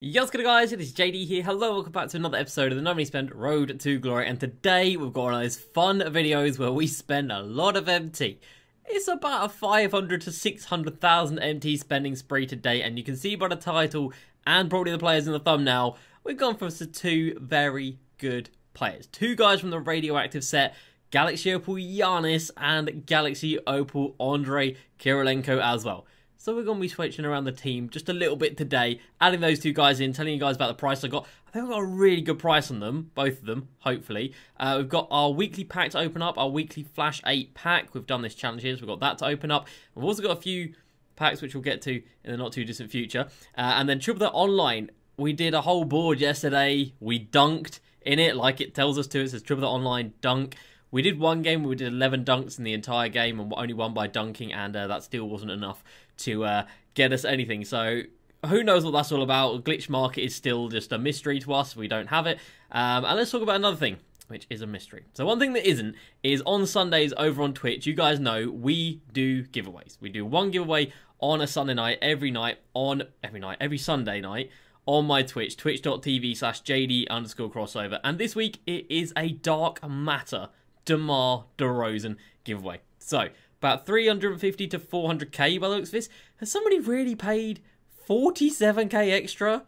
Yes, good guys, it is JD here. Hello, welcome back to another episode of the No Money Spent Road to Glory. And today we've got one of those fun videos where we spend a lot of MT. It's about a 500 to 600,000 MT spending spree today, and you can see by the title and probably the players in the thumbnail, we've gone for two very good players. Two guys from the radioactive set, Galaxy Opal Giannis and Galaxy Opal Andrei Kirilenko as well. So we're going to be switching around the team just a little bit today, adding those two guys in, telling you guys about the price I got. I think I got a really good price on them, both of them, hopefully. Uh, we've got our weekly pack to open up, our weekly Flash 8 pack. We've done this challenge here, so we've got that to open up. We've also got a few packs which we'll get to in the not too distant future. Uh, and then Triple Threat Online, we did a whole board yesterday. We dunked in it like it tells us to. It says Triple Threat Online dunk. We did one game we did 11 dunks in the entire game and only won by dunking, and uh, that still wasn't enough to uh, get us anything. So who knows what that's all about? Glitch market is still just a mystery to us. We don't have it. Um, and let's talk about another thing, which is a mystery. So one thing that isn't is on Sundays over on Twitch. You guys know we do giveaways. We do one giveaway on a Sunday night every night on every night every Sunday night on my Twitch, twitch.tv slash JD underscore crossover. And this week it is a Dark Matter DeMar DeRozan giveaway. So, about 350 to 400k by the looks of this. Has somebody really paid 47k extra?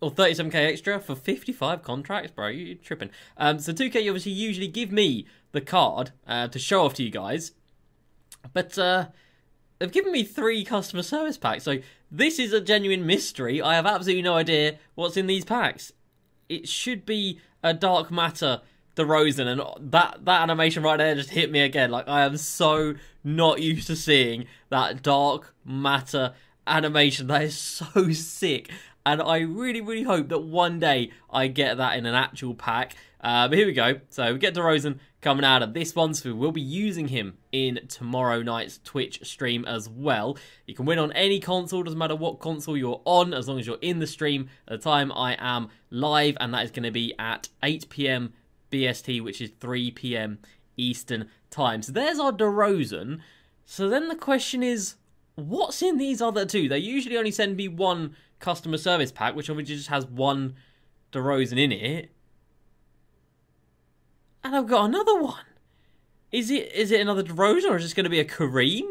Or 37k extra for 55 contracts, bro? You're tripping. Um, so 2k obviously usually give me the card uh, to show off to you guys. But uh, they've given me three customer service packs. So this is a genuine mystery. I have absolutely no idea what's in these packs. It should be a dark matter DeRozan, and that that animation right there just hit me again. Like I am so not used to seeing that dark matter animation. That is so sick, and I really, really hope that one day I get that in an actual pack. Uh, but here we go. So we get DeRozan coming out of this one, so we will be using him in tomorrow night's Twitch stream as well. You can win on any console, doesn't matter what console you're on, as long as you're in the stream at the time I am live, and that is going to be at 8 p.m. BST, which is 3 p.m. Eastern Time. So there's our DeRozan. So then the question is, what's in these other two? They usually only send me one customer service pack, which obviously just has one DeRozan in it. And I've got another one. Is it is it another DeRozan or is it going to be a Kareem?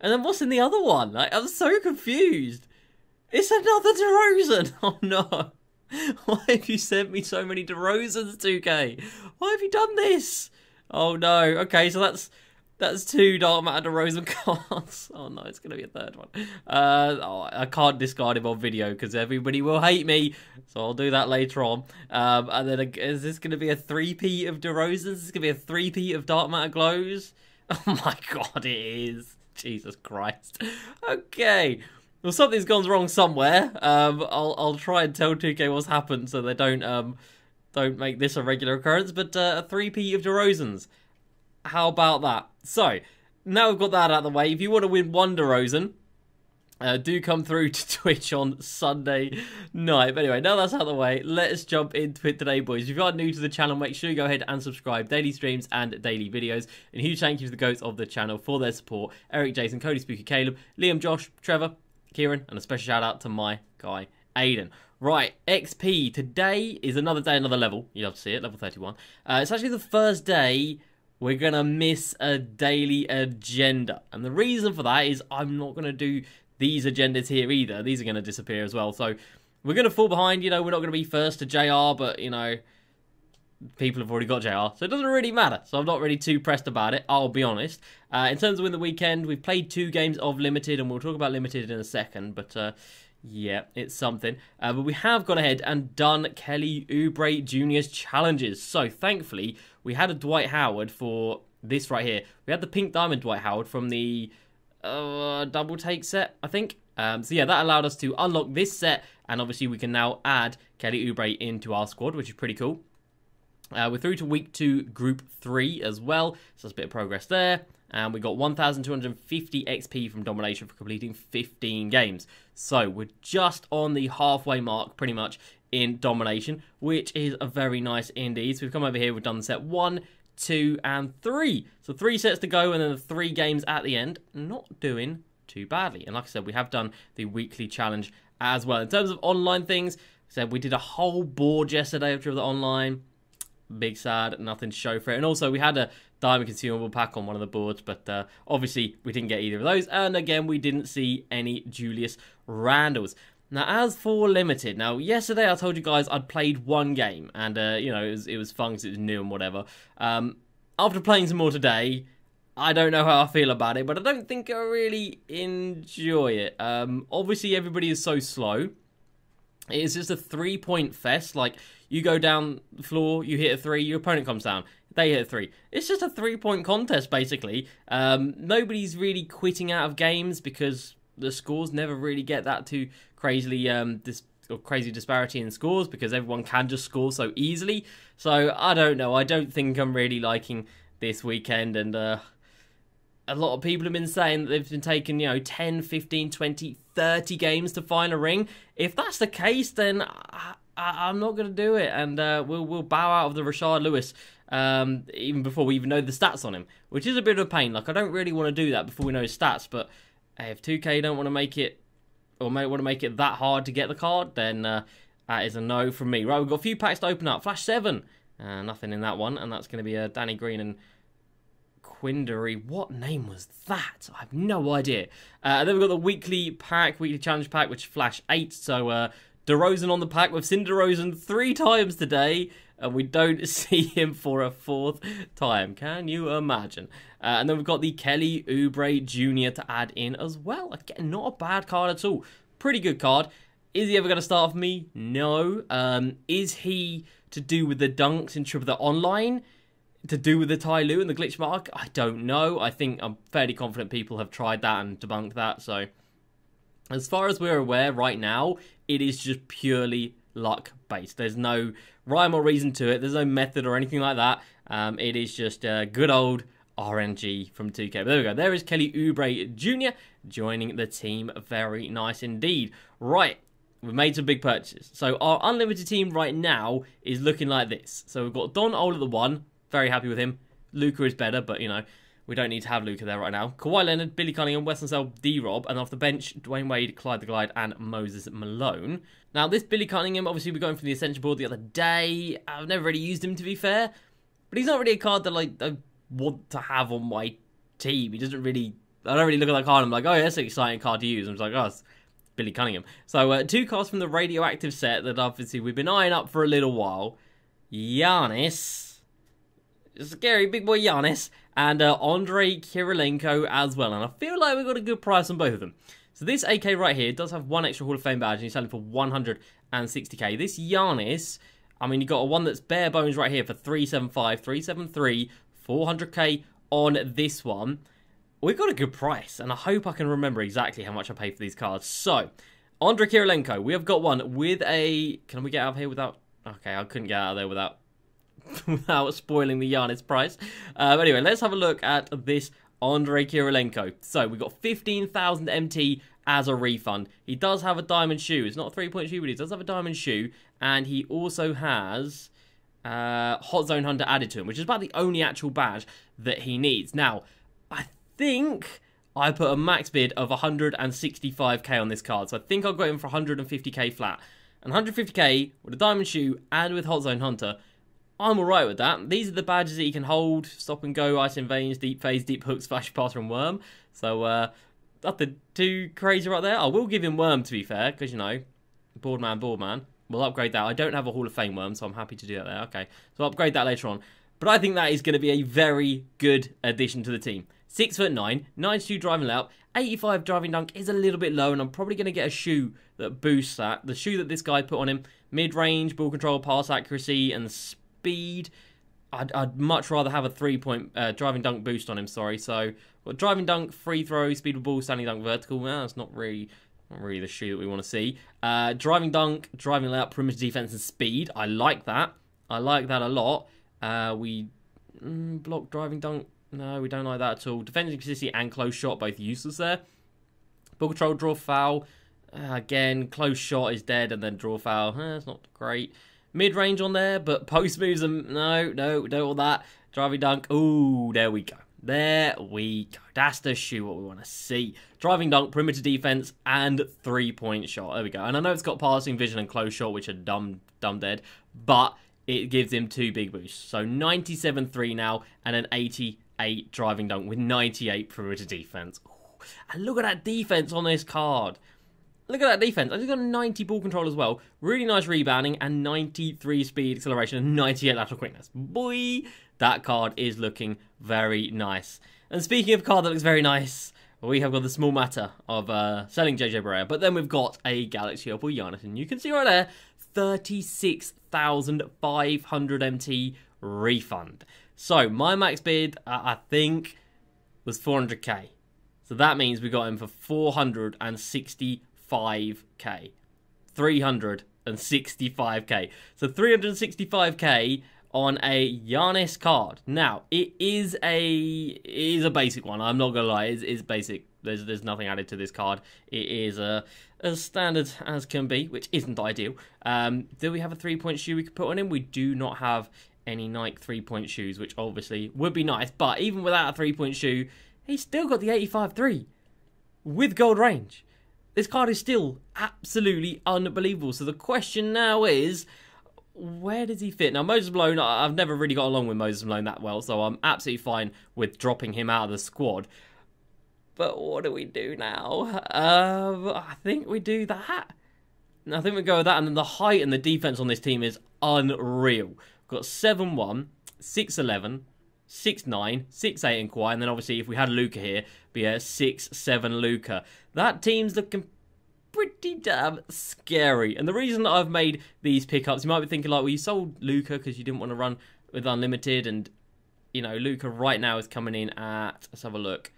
And then what's in the other one? Like I'm so confused. It's another DeRozan. Oh no. Why have you sent me so many DeRozans, 2K? Why have you done this? Oh no. Okay, so that's that's two Dark Matter DeRozan cards. Oh no, it's gonna be a third one. Uh, oh, I can't discard him on video because everybody will hate me. So I'll do that later on. Um, and then is this gonna be a three-peat of DeRozans? Is this gonna be a three-peat of Dark Matter glows? Oh my god, it is. Jesus Christ. Okay. Well, something's gone wrong somewhere. Um, I'll I'll try and tell 2K what's happened so they don't um don't make this a regular occurrence. But uh, a three-peat of DeRozans. How about that? So now we've got that out of the way. If you want to win one DeRozan, uh, do come through to Twitch on Sunday night. But anyway, now that's out of the way, let's jump into it today, boys. If you are new to the channel, make sure you go ahead and subscribe. Daily streams and daily videos. And huge thank you to the goats of the channel for their support. Eric, Jason, Cody, Spooky, Caleb, Liam, Josh, Trevor, Kieran, and a special shout out to my guy, Aiden. Right, XP. Today is another day, another level. You love to see it, level 31. Uh, it's actually the first day we're going to miss a daily agenda. And the reason for that is I'm not going to do these agendas here either. These are going to disappear as well. So we're going to fall behind. You know, we're not going to be first to JR, but, you know, people have already got JR. So it doesn't really matter. So I'm not really too pressed about it, I'll be honest. Uh, in terms of win the weekend, we've played two games of Limited, and we'll talk about Limited in a second. But, uh, yeah, it's something. Uh, but we have gone ahead and done Kelly Oubre Jr.'s challenges. So, thankfully, we had a Dwight Howard for this right here. We had the Pink Diamond Dwight Howard from the uh, double take set, I think. Um, so, yeah, that allowed us to unlock this set. And obviously, we can now add Kelly Oubre into our squad, which is pretty cool. Uh, we're through to week two, group three as well. So, that's a bit of progress there and we got 1,250 XP from Domination for completing 15 games. So we're just on the halfway mark, pretty much, in Domination, which is a very nice indeed. So we've come over here, we've done set one, two, and three. So three sets to go, and then the three games at the end. Not doing too badly. And like I said, we have done the weekly challenge as well. In terms of online things, said we did a whole board yesterday after the online. Big sad, nothing to show for it. And also, we had a diamond consumable pack on one of the boards, but uh, obviously we didn't get either of those. And again, we didn't see any Julius Randles. Now, as for limited, now yesterday I told you guys I'd played one game, and uh, you know it was it was fun because it was new and whatever. Um, after playing some more today, I don't know how I feel about it, but I don't think I really enjoy it. Um, obviously, everybody is so slow. It is just a three point fest. Like, you go down the floor, you hit a three, your opponent comes down, they hit a three. It's just a three point contest, basically. Um, nobody's really quitting out of games because the scores never really get that too crazily um, dis- or crazy disparity in scores because everyone can just score so easily. So I don't know. I don't think I'm really liking this weekend, and uh, a lot of people have been saying that they've been taking, you know, 10, 15, 20, 30 games to find a ring. If that's the case, then I, am not going to do it, and uh, we'll we'll bow out of the Rashard Lewis um, even before we even know the stats on him, which is a bit of a pain. Like I don't really want to do that before we know his stats, but hey, if 2K don't want to make it or may want to make it that hard to get the card, then uh, that is a no from me. Right, we've got a few packs to open up. Flash 7, uh, nothing in that one, and that's going to be a uh, Danny Green and Quindery. What name was that? I have no idea. Uh, then we've got the weekly pack, weekly challenge pack, which Flash 8. So uh, DeRozan on the pack. We've seen DeRozan three times today, and we don't see him for a fourth time. Can you imagine? Uh, and then we've got the Kelly Oubre Jr. to add in as well. Again, not a bad card at all. Pretty good card. Is he ever going to start for me? No. Um, is he to do with the dunks in Triple Threat Online? To do with the Tai Lu and the glitch mark? I don't know. I think I'm fairly confident people have tried that and debunked that. So, as far as we're aware right now, it is just purely luck based. There's no rhyme or reason to it. There's no method or anything like that. Um, it is just a good old RNG from 2K. But there we go. There is Kelly Oubre Jr. joining the team. Very nice indeed. Right. We've made some big purchases. So our unlimited team right now is looking like this. So we've got Don Old at the one, very happy with him. Luka is better, but you know, we don't need to have Luka there right now. Kawhi Leonard, Billy Cunningham, Wes Unseld, D-Rob, and off the bench, Dwyane Wade, Clyde the Glide, and Moses Malone. Now, this Billy Cunningham, obviously we're going from the Essential board the other day. I've never really used him, to be fair. But he's not really a card that like, I want to have on my team. He doesn't really... I don't really look at that card and I'm like, oh, yeah, that's an exciting card to use. I'm like, oh, Billy Cunningham. So, uh, two cards from the Radioactive set that obviously we've been eyeing up for a little while. Giannis scary big boy Giannis and uh, Andrei Kirilenko as well. And I feel like we got a good price on both of them. So this AK right here does have one extra Hall of Fame badge and he's selling for 160k. This Giannis, I mean, you got a one that's bare bones right here for 375, 373, 400k on this one. We've got a good price, and I hope I can remember exactly how much I paid for these cards. So, Andrei Kirilenko, we have got one with a... Can we get out of here without... Okay, I couldn't get out of there without without spoiling the Giannis price. Um, anyway, let's have a look at this Andrei Kirilenko. So we've got 15,000 MT as a refund. He does have a diamond shoe. It's not a three-point shoe, but he does have a diamond shoe. And he also has uh, Hot Zone Hunter added to him, which is about the only actual badge that he needs. Now, I think I put a max bid of 165k on this card. So I think I'll go in for 150k flat. And 150k with a diamond shoe and with Hot Zone Hunter I'm alright with that. These are the badges that you can hold, stop and go, ice in veins, deep fades, deep hooks, flash pass, and worm. So, uh, nothing too crazy right there. I will give him worm, to be fair, because, you know, board man, board man. We'll upgrade that. I don't have a Hall of Fame worm, so I'm happy to do that there. Okay, so I'll upgrade that later on. But I think that is going to be a very good addition to the team. Six foot nine, 92 driving layup, 85 driving dunk is a little bit low, and I'm probably going to get a shoe that boosts that. The shoe that this guy put on him, mid range, ball control, pass accuracy, and speed speed. I'd, I'd much rather have a three point uh, driving dunk boost on him. Sorry, so well, driving dunk, free throw, speed of ball, standing dunk, vertical. Well, that's not really not really the shoe that we want to see. Uh, driving dunk, driving layup, perimeter defense, and speed. I like that. I like that a lot. Uh, we mm, block driving dunk. No, we don't like that at all. Defending consistency and close shot both useless there. Ball control, draw foul. Uh, again, close shot is dead, and then draw foul. Eh, not great mid range on there, but post moves, and no, no, don't want that. Driving dunk. Ooh, there we go. There we go. That's the shoe what we want to see. Driving dunk, perimeter defense, and three-point shot. There we go. And I know it's got passing, vision, and close shot, which are dumb, dumb dead, but it gives him two big boosts. So 97-3 now, and an 88 driving dunk with 98 perimeter defense. Ooh. And look at that defense on this card. Look at that defense. I just got 90 ball control as well. Really nice rebounding and 93 speed acceleration and 98 lateral quickness. Boy, that card is looking very nice. And speaking of card that looks very nice, we have got the small matter of uh, selling JJ Barea, but then we've got a Galaxy Opal Giannis, and you can see right there, 36,500 MT refund. So my max bid, uh, I think, was 400k. So that means we got him for 460 5k. 365k. So 365k on a Giannis card. Now, it is a it is a basic one. I'm not gonna lie, it's, it's basic. There's there's nothing added to this card. It is a as standard as can be, which isn't ideal. Um, do we have a three point shoe we could put on him? We do not have any Nike three point shoes, which obviously would be nice. But even without a three point shoe, he's still got the 85 3 with gold range. This card is still absolutely unbelievable. So the question now is, where does he fit? Now, Moses Malone, I've never really got along with Moses Malone that well, so I'm absolutely fine with dropping him out of the squad. But what do we do now? Um, I think we do that. I think we go with that, and then the height and the defense on this team is unreal. We've got 7 1, 6 11, 6 9, 6 8 in Kawhi, and then obviously if we had Luka here, be a 6 7 Luka. That team's looking pretty damn scary. And the reason that I've made these pickups, you might be thinking like, well, you sold Luka because you didn't want to run with unlimited, and you know Luka right now is coming in at. Let's have a look.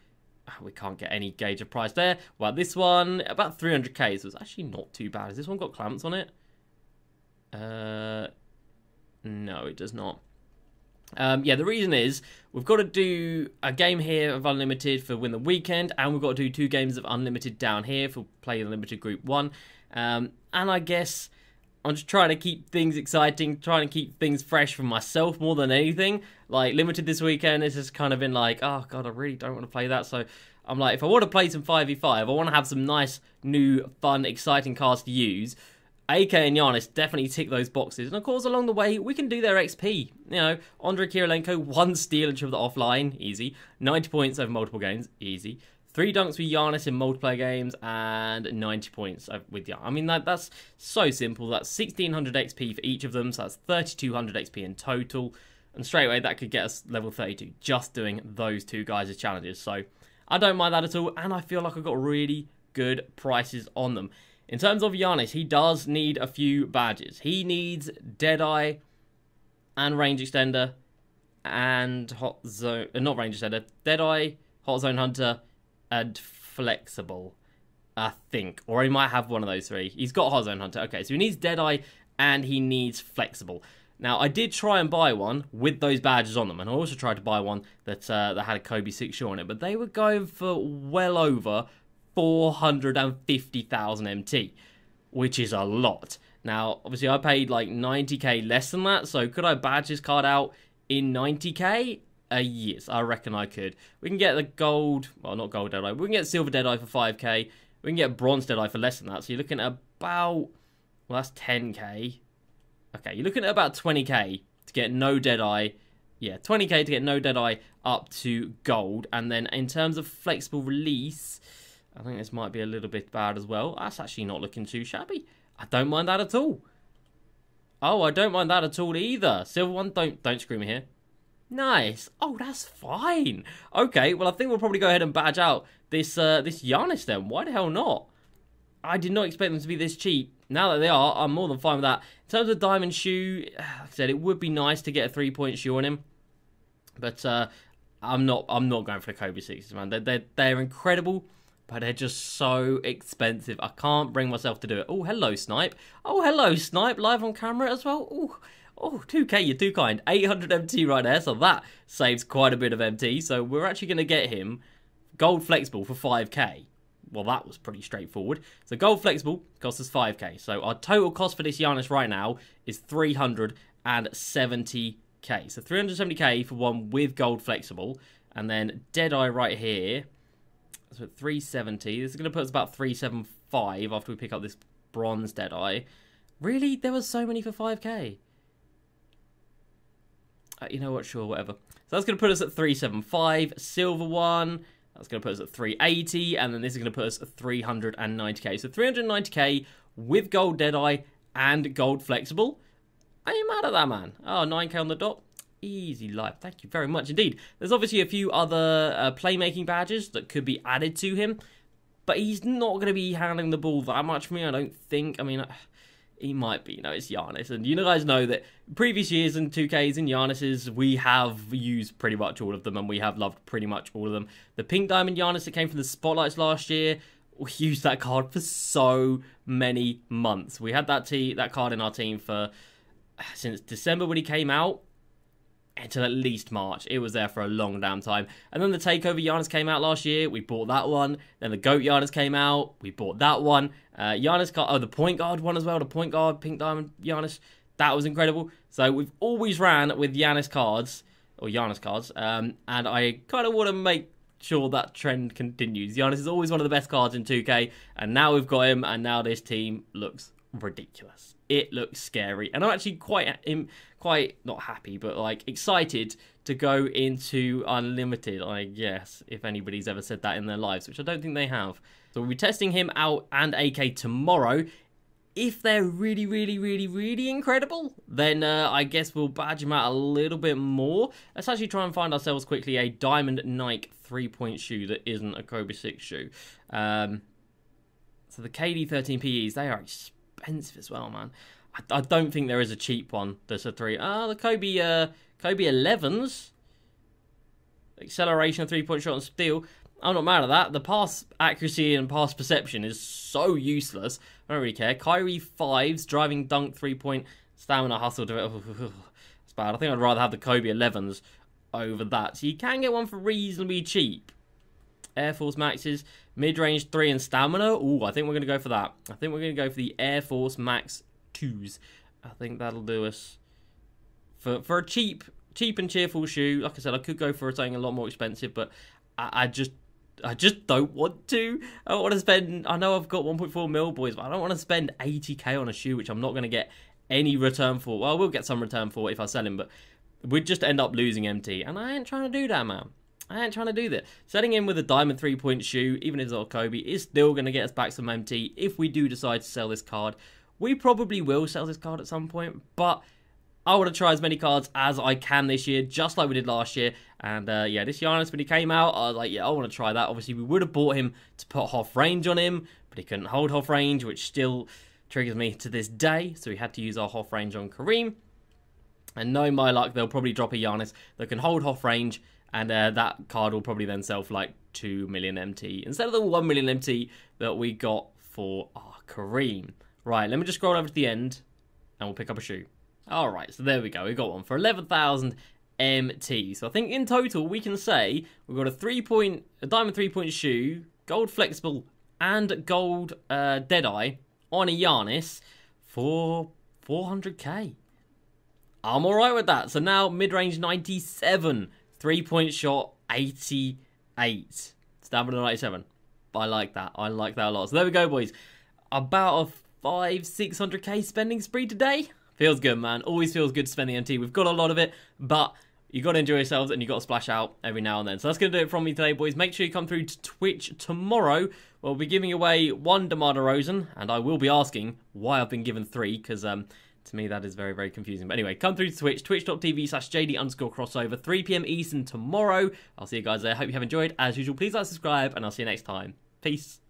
Ah, we can't get any gauge of price there. Well, this one about 300k, so it's actually not too bad. Has this one got clamps on it? Uh, no, it does not. Um, yeah, the reason is we've got to do a game here of Unlimited for Win the Weekend, and we've got to do two games of Unlimited down here for Play Unlimited Group 1. Um, and I guess I'm just trying to keep things exciting, trying to keep things fresh for myself more than anything. Like, Limited this weekend, it's just kind of been like, oh, God, I really don't want to play that. So I'm like, if I want to play some 5v5, I want to have some nice, new, fun, exciting cards to use AK and Giannis definitely tick those boxes. And of course, along the way, we can do their XP. You know, Andrei Kirilenko, one steal and the offline, easy. 90 points over multiple games, easy. Three dunks with Giannis in multiplayer games and 90 points with Giannis. I mean, that, that's so simple. That's 1600 XP for each of them, so that's 3200 XP in total. And straight away, that could get us level 32 just doing those two guys' challenges. So I don't mind that at all, and I feel like I've got really good prices on them. In terms of Giannis, he does need a few badges. He needs Deadeye and Range Extender and Hot Zone... Uh, not Range Extender. Deadeye, Hot Zone Hunter, and Flexible. I think. Or he might have one of those three. He's got Hot Zone Hunter. Okay, so he needs Deadeye and he needs Flexible. Now, I did try and buy one with those badges on them, and I also tried to buy one that uh, that had a Kobe 6 shoe on it, but they were going for well over 450,000 MT, which is a lot. Now, obviously, I paid like 90k less than that, so could I badge this card out in 90k? Uh, yes, I reckon I could. We can get the gold, well, not gold Deadeye, we can get silver Deadeye for 5k. We can get bronze Deadeye for less than that, so you're looking at about, well, that's 10k. Okay, you're looking at about 20k to get no Deadeye. Yeah, 20k to get no Deadeye up to gold. And then in terms of flexible release, I think this might be a little bit bad as well. That's actually not looking too shabby. I don't mind that at all. Oh, I don't mind that at all either. Silver one, don't don't screw me here. Nice. Oh, that's fine. Okay, well, I think we'll probably go ahead and badge out this uh, this Giannis then. Why the hell not? I did not expect them to be this cheap. Now that they are, I'm more than fine with that. In terms of diamond shoe, like I said, it would be nice to get a three-point shoe on him. But uh, I'm not I'm not going for the Kobe 6s, man. They're, they're, they're incredible but they're just so expensive. I can't bring myself to do it. Oh, hello, Snipe. Oh, hello, Snipe, live on camera as well. Oh, oh, 2k, you're too kind. 800 MT right there, so that saves quite a bit of MT. So we're actually going to get him gold flexible for 5k. Well, that was pretty straightforward. So gold flexible costs us 5k. So our total cost for this Giannis right now is 370k. So 370k for one with gold flexible And then Deadeye right here. So 370. This is going to put us about 375 after we pick up this bronze Deadeye. Really? There was so many for 5k. Uh, you know what? Sure, whatever. So that's going to put us at 375. Silver one. That's going to put us at 380. And then this is going to put us at 390k. So 390k with gold Deadeye and gold flexible. Are you mad at that, man? Oh, 9k on the dot. Easy life. Thank you very much indeed. There's obviously a few other uh, playmaking badges that could be added to him. But he's not going to be handling the ball that much for me, I don't think. I mean... He might be, you know, it's Giannis. And you guys know that previous years in 2Ks and Giannis's, we have used pretty much all of them and we have loved pretty much all of them. The Pink Diamond Giannis that came from the Spotlights last year, we used that card for so many months. We had that t- that card in our team for since December when he came out until at least March. It was there for a long damn time. And then the Takeover Giannis came out last year. We bought that one. Then the GOAT Giannis came out. We bought that one. Uh, Giannis got, oh, the point guard one as well. The point guard, Pink Diamond Giannis. That was incredible. So we've always ran with Giannis cards, or Giannis cards. Um, and I kind of want to make sure that trend continues. Giannis is always one of the best cards in 2K. And now we've got him. And now this team looks ridiculous. It looks scary. And I'm actually quite quite not happy, but like excited to go into unlimited. I guess if anybody's ever said that in their lives, which I don't think they have. So we'll be testing him out and AK tomorrow. If they're really, really, really, really incredible, then uh, I guess we'll badge him out a little bit more. Let's actually try and find ourselves quickly a Diamond Nike three-point shoe that isn't a Kobe 6 shoe. Um, so the KD13 PEs, they are as well, man. I, I don't think there is a cheap one that's a three. Ah, oh, the Kobe uh, Kobe 11s. Acceleration, three point shot, and steal. I'm not mad at that. The pass accuracy and pass perception is so useless. I don't really care. Kyrie 5s, driving dunk, three point, stamina, hustle. It's bad. I think I'd rather have the Kobe 11s over that. So you can get one for reasonably cheap. Air Force Maxes, mid range 3 and stamina. Ooh, I think we're going to go for that. I think we're going to go for the Air Force Max twos. I think that'll do us for for a cheap cheap and cheerful shoe. Like I said, I could go for something a lot more expensive, but I, I just I just don't want to. I don't want to spend. I know I've got 1.4 mil, boys, but I don't want to spend 80k on a shoe which I'm not going to get any return for. Well, I will get some return for if I sell him, but we'd just end up losing MT, and I ain't trying to do that, man. I ain't trying to do that. Setting in with a diamond three point shoe, even if not Kobe, is still going to get us back some MT if we do decide to sell this card. We probably will sell this card at some point, but I want to try as many cards as I can this year, just like we did last year. And uh, yeah, this Giannis, when he came out, I was like, yeah, I want to try that. Obviously, we would have bought him to put half range on him, but he couldn't hold half range, which still triggers me to this day. So we had to use our half range on Kareem. And knowing my luck, they'll probably drop a Giannis that can hold half range, and uh, that card will probably then sell for like 2 million MT instead of the 1 million MT that we got for our Kareem. Right, let me just scroll over to the end and we'll pick up a shoe. Alright, so there we go. We got one for 11,000 MT. So I think in total we can say we've got a three point, a diamond three point shoe, gold flexible, and gold uh, Deadeye on a Giannis for 400k. I'm alright with that. So now mid range 97, three point shot 88, stamina 97. I like that. I like that a lot. So there we go, boys. About a five, six hundred k spending spree today. Feels good, man. Always feels good to spend the MT. We've got a lot of it, but you got to enjoy yourselves and you got to splash out every now and then. So that's going to do it from me today, boys. Make sure you come through to Twitch tomorrow. We'll be giving away one DeMar DeRozan, and I will be asking why I've been given three, because um, to me that is very, very confusing. But anyway, come through to Twitch, twitch.tv slash JD underscore crossover, 3 p.m. Eastern tomorrow. I'll see you guys there. Hope you have enjoyed. As usual, please like, subscribe, and I'll see you next time. Peace.